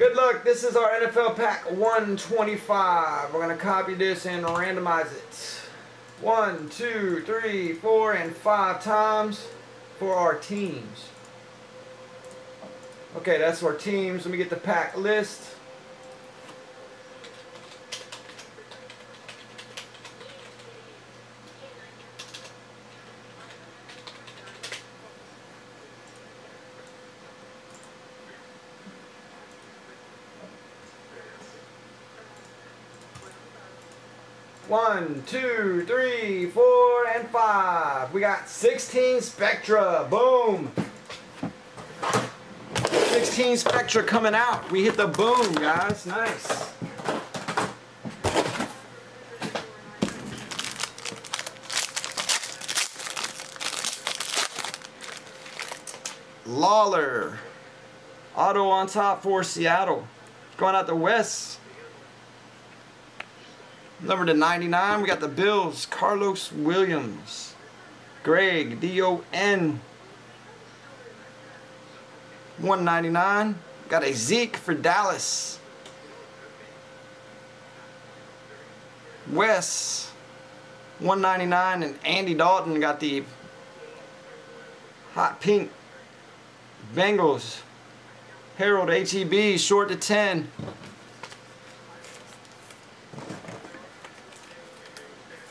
Good luck. This is our NFL pack 125. We're going to copy this and randomize it. One, two, three, four, and five times for our teams. Okay, that's our teams. Let me get the pack list. One, two, three, four, and five. We got 16 Spectra. Boom. 16 Spectra coming out. We hit the boom, guys. Nice. Lawler. Auto on top for Seattle. Going out the West. Number to 99, we got the Bills, Karlos Williams. Greg, D-O-N. 199. Got a Zeke for Dallas. Wes, 199. And Andy Dalton got the hot pink Bengals. Harold, HEB, short to 10.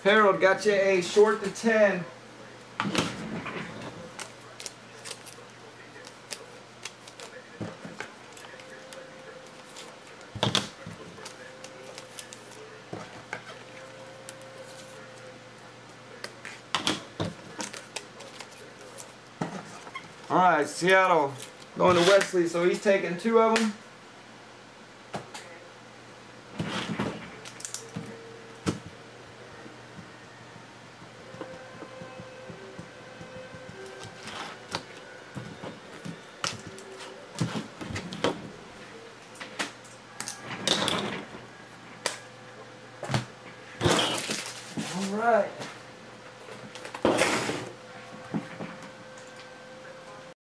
Harold got you a short to 10. Alright, Seattle going to Wesley, so he's taking two of them. Right.